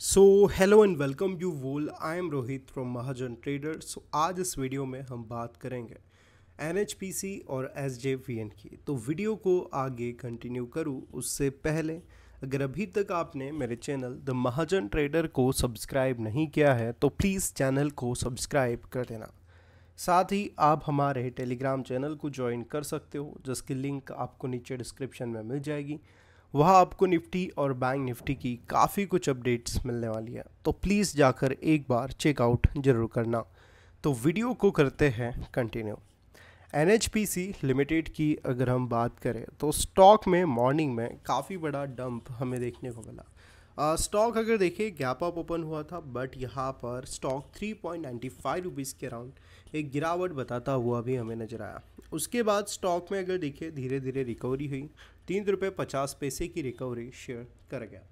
So hello and welcome you all I am Rohit from Mahajan Trader so आज इस video में हम बात करेंगे एनएचपीसी और एसजेवीएन की तो वीडियो को आगे कंटिन्यू करूँ, उससे पहले अगर अभी तक आपने मेरे चैनल द महाजन ट्रेडर को सब्सक्राइब नहीं किया है तो प्लीज़ चैनल को सब्सक्राइब कर देना। साथ ही आप हमारे टेलीग्राम चैनल को ज्वाइन कर सकते हो, जिसकी लिंक आपको नीचे डिस्क्रिप्शन में मिल जाएगी। वहाँ आपको निफ्टी और बैंक निफ्टी की काफ़ी कुछ अपडेट्स मिलने वाली है। तो प्लीज़ जाकर एक बार चेकआउट ज़रूर करना। तो वीडियो को करते हैं कंटिन्यू एनएचपीसी लिमिटेड की अगर हम बात करें तो स्टॉक में मॉर्निंग में काफ़ी बड़ा डंप हमें देखने को मिला। स्टॉक अगर देखिए गैप अप ओपन हुआ था बट यहाँ पर stock three point ninety five rupees के अराउंड एक गिरावट बताता हुआ भी हमें नज़र आया। उसके बाद स्टॉक में अगर देखिए धीरे धीरे रिकवरी हुई। तीन रुपये पचास पैसे की रिकवरी शेयर कर गया।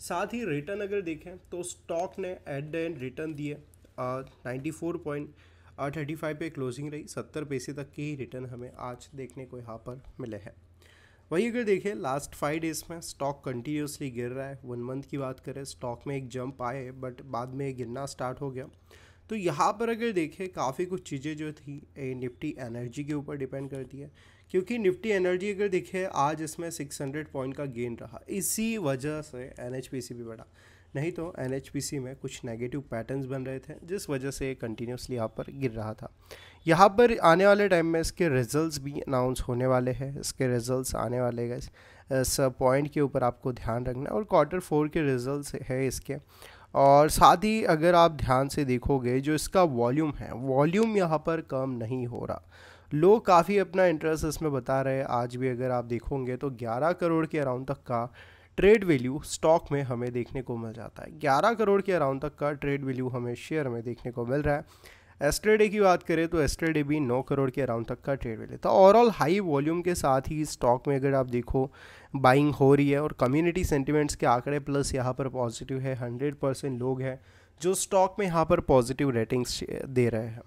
साथ ही रिटर्न अगर देखें तो स्टॉक ने एट द एंड रिटर्न दिए। Ninety four point thirty five पे क्लोजिंग रही। सत्तर पैसे तक के ही रिटर्न हमें आज देखने को यहाँ पर मिले हैं। वही अगर देखें लास्ट फाइव डेज़ में स्टॉक कंटिन्यूसली गिर रहा है। वन मंथ की बात करें स्टॉक में एक जंप आए बट बाद में गिरना स्टार्ट हो गया। तो यहाँ पर अगर देखें काफ़ी कुछ चीज़ें जो थी ए, निफ्टी एनर्जी के ऊपर डिपेंड करती है। क्योंकि निफ्टी एनर्जी अगर देखें आज इसमें 600 पॉइंट का गेन रहा। इसी वजह से NHPC भी बढ़ा। नहीं तो NHPC में कुछ नेगेटिव पैटर्न्स बन रहे थे जिस वजह से कंटिन्यूसली यहाँ पर गिर रहा था। यहाँ पर आने वाले टाइम में इसके रिजल्ट्स भी अनाउंस होने वाले हैं। इसके रिजल्ट्स आने वाले गए इस पॉइंट के ऊपर आपको ध्यान रखना और क्वार्टर फोर के रिजल्ट्स है इसके। और साथ ही अगर आप ध्यान से देखोगे, जो इसका वॉल्यूम है वॉल्यूम यहाँ पर कम नहीं हो रहा। लोग काफ़ी अपना इंटरेस्ट इसमें बता रहे हैं। आज भी अगर आप देखोगे तो 11 करोड़ के अराउंड तक का ट्रेड वैल्यू स्टॉक में हमें देखने को मिल जाता है। 11 करोड़ के अराउंड तक का ट्रेड वैल्यू हमें शेयर में देखने को मिल रहा है। एस्ट्रेडे की बात करें तो एस्ट्रेडे भी 9 करोड़ के अराउंड तक का ट्रेड मिले तो ओवरऑल हाई वॉल्यूम के साथ ही स्टॉक में अगर आप देखो बाइंग हो रही है और कम्युनिटी सेंटिमेंट्स के आंकड़े प्लस यहाँ पर पॉजिटिव है हंड्रेड परसेंट लोग हैं जो स्टॉक में यहाँ पर पॉजिटिव रेटिंग्स दे रहे हैं।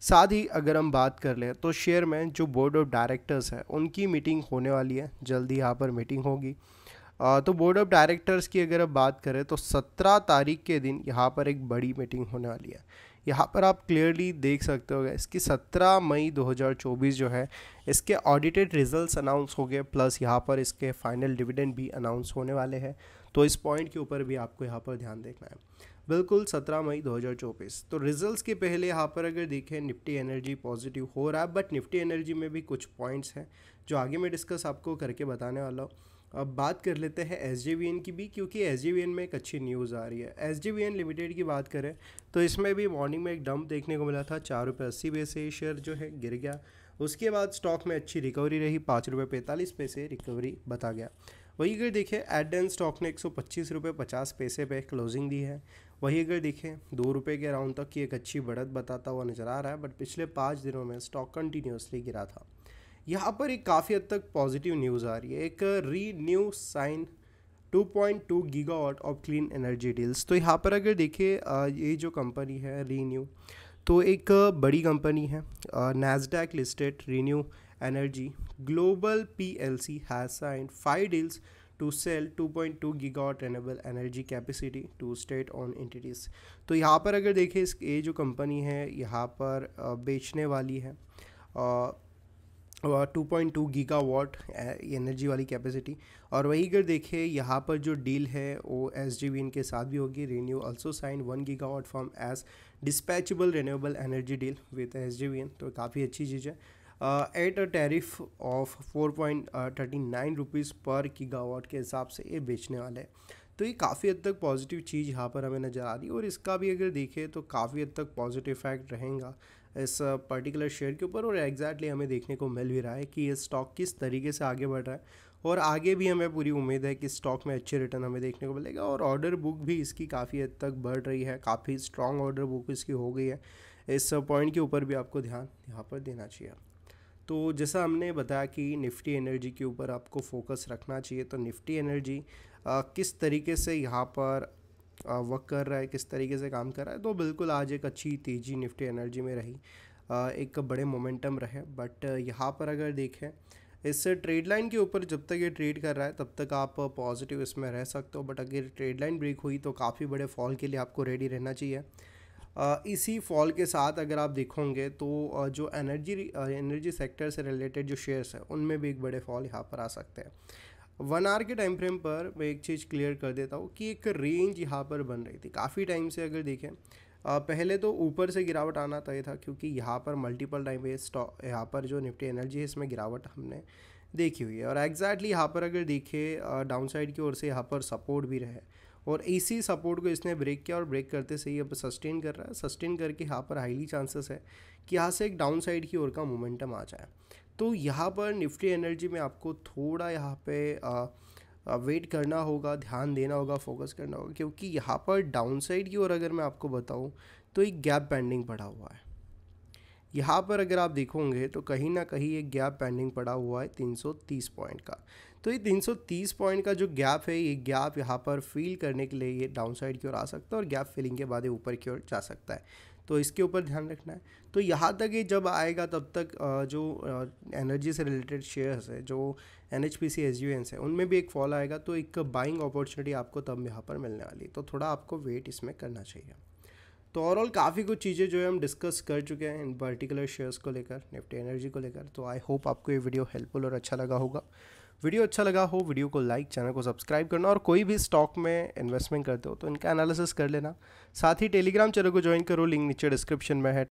साथ ही अगर हम बात कर लें तो शेयर में जो बोर्ड ऑफ़ डायरेक्टर्स है, उनकी मीटिंग होने वाली है। जल्दी यहाँ पर मीटिंग होगी। तो बोर्ड ऑफ़ डायरेक्टर्स की अगर हम बात करें तो सत्रह तारीख के दिन यहाँ पर एक बड़ी मीटिंग होने वाली है। यहाँ पर आप क्लियरली देख सकते हो इसकी 17 मई 2024 जो है, इसके ऑडिटेड रिजल्ट्स अनाउंस हो गए प्लस यहाँ पर इसके फाइनल डिविडेंड भी अनाउंस होने वाले हैं। तो इस पॉइंट के ऊपर भी आपको यहाँ पर ध्यान देखना है। बिल्कुल 17 मई 2024 तो रिजल्ट्स के पहले यहाँ पर अगर देखें, निफ्टी एनर्जी पॉजिटिव हो रहा है बट निफ्टी एनर्जी में भी कुछ पॉइंट्स हैं, जो आगे मैं डिस्कस आपको करके बताने वाला हूँ। अब बात कर लेते हैं एस की भी, क्योंकि एस में एक अच्छी न्यूज़ आ रही है। एस लिमिटेड की बात करें तो इसमें भी मॉर्निंग में एक डंप देखने को मिला था, चार रुपये अस्सी पैसे शेयर जो है गिर गया। उसके बाद स्टॉक में अच्छी रिकवरी रही, पाँच रुपये पैंतालीस पैसे रिकवरी बता गया। वही अगर देखें एडेन स्टॉक ने एक सौ पच्चीस रुपये पचास पैसे पे क्लोजिंग दी है। वही अगर देखें, दो रुपये के अराउंड तक की एक अच्छी बढ़त बताता हुआ नज़र आ रहा है बट पिछले पाँच दिनों में स्टॉक कंटिन्यूसली गिरा था। यहाँ पर एक काफ़ी हद तक पॉजिटिव न्यूज़ आ रही है। एक ReNew sign 2.2 gigawatt of clean energy deals तो यहाँ पर अगर देखिए ये जो कंपनी है रीन्यू तो एक बड़ी कंपनी है Nasdaq listed ReNew Energy Global P L C has sign five deals to sell 2.2 gigawatt renewable energy capacity to state owned entities तो यहाँ पर अगर देखें इस, ये जो कंपनी है, यहाँ पर बेचने वाली है। Two point two giga watt energy वाली कैपेसिटी और वही अगर देखें, यहाँ पर जो डील है, वो एस जी वी इनके साथ भी होगी। ReNew also sign one giga watt from edge dispatchable renewable energy deal with S J V N तो काफ़ी अच्छी चीज़ है। At a tariff of four point thirty nine rupees per giga watt के हिसाब से ये बेचने वाले हैं। तो ये काफ़ी हद तक पॉजिटिव चीज़ यहाँ पर हमें नज़र आ रही है और इसका भी अगर देखें तो काफ़ी हद तक पॉजिटिव इफ़ेक्ट रहेगा इस पर्टिकुलर शेयर के ऊपर और एग्जैक्टली हमें देखने को मिल भी रहा है कि ये स्टॉक किस तरीके से आगे बढ़ रहा है और आगे भी हमें पूरी उम्मीद है कि स्टॉक में अच्छे रिटर्न हमें देखने को मिलेगा और ऑर्डर बुक भी इसकी काफ़ी हद तक बढ़ रही है, काफ़ी स्ट्रॉन्ग ऑर्डर बुक इसकी हो गई है। इस पॉइंट के ऊपर भी आपको ध्यान यहाँ पर देना चाहिए। तो जैसा हमने बताया कि निफ्टी एनर्जी के ऊपर आपको फोकस रखना चाहिए तो निफ्टी एनर्जी किस तरीके से यहाँ पर वर्क कर रहा है, किस तरीके से काम कर रहा है तो बिल्कुल आज एक अच्छी, तेज़ी, निफ्टी एनर्जी में रही। एक बड़े मोमेंटम रहे। बट यहाँ पर अगर देखें, इस ट्रेड लाइन के ऊपर जब तक ये ट्रेड कर रहा है, तब तक आप पॉजिटिव इसमें रह सकते हो। बट अगर ट्रेड लाइन ब्रेक हुई तो काफ़ी बड़े फॉल के लिए आपको रेडी रहना चाहिए। इसी फॉल के साथ अगर आप देखोगे तो जो एनर्जी एनर्जी सेक्टर से रिलेटेड जो शेयर्स हैं, उनमें भी एक बड़े फॉल यहाँ पर आ सकते हैं। वन आवर के टाइम फ्रेम पर मैं एक चीज़ क्लियर कर देता हूँ कि एक रेंज यहाँ पर बन रही थी। काफ़ी टाइम से अगर देखें पहले तो ऊपर से गिरावट आना तय था क्योंकि यहाँ पर मल्टीपल टाइम ये स्टॉक यहाँ पर जो निफ्टी एनर्जी है, इसमें गिरावट हमने देखी हुई है। और एग्जैक्टली यहाँ पर अगर देखें डाउन साइड की ओर से यहाँ पर सपोर्ट भी रहे। और इसी सपोर्ट को इसने ब्रेक किया और ब्रेक करते से ही अब सस्टेन कर रहा है। सस्टेन करके यहाँ पर हाईली चांसेस है कि यहाँ से एक डाउन साइड की ओर का मोमेंटम आ जाए। तो यहाँ पर निफ्टी एनर्जी में आपको थोड़ा यहाँ पे वेट करना होगा, ध्यान देना होगा, फोकस करना होगा, क्योंकि यहाँ पर डाउन साइड की ओर अगर मैं आपको बताऊँ तो एक गैप पेंडिंग पड़ा हुआ है। यहाँ पर अगर आप देखोगे तो कहीं ना कहीं एक गैप पेंडिंग पड़ा हुआ है 330 पॉइंट का। तो ये 330 पॉइंट का जो गैप है, ये गैप यहाँ पर फिल करने के लिए ये डाउन साइड की ओर आ सकता है और गैप फिलिंग के बाद ये ऊपर की ओर जा सकता है। तो इसके ऊपर ध्यान रखना है। तो यहाँ तक ये जब आएगा, तब तक जो एनर्जी से रिलेटेड शेयर्स है, जो N H P C S U N है, उनमें भी एक फॉल आएगा तो एक बाइंग अपॉर्चुनिटी आपको तब यहाँ पर मिलने वाली है। तो थोड़ा आपको वेट इसमें करना चाहिए। तो ओवरऑल काफ़ी कुछ चीज़ें जो है हम डिस्कस कर चुके हैं इन पर्टिकुलर शेयर्स को लेकर निफ्टी एनर्जी को लेकर। तो आई होप आपको ये वीडियो हेल्पफुल और अच्छा लगा होगा। वीडियो अच्छा लगा हो, वीडियो को लाइक चैनल को सब्सक्राइब करना और कोई भी स्टॉक में इन्वेस्टमेंट करते हो तो इनका एनालिसिस कर लेना। साथ ही टेलीग्राम चैनल को ज्वाइन करो लिंक नीचे डिस्क्रिप्शन में है।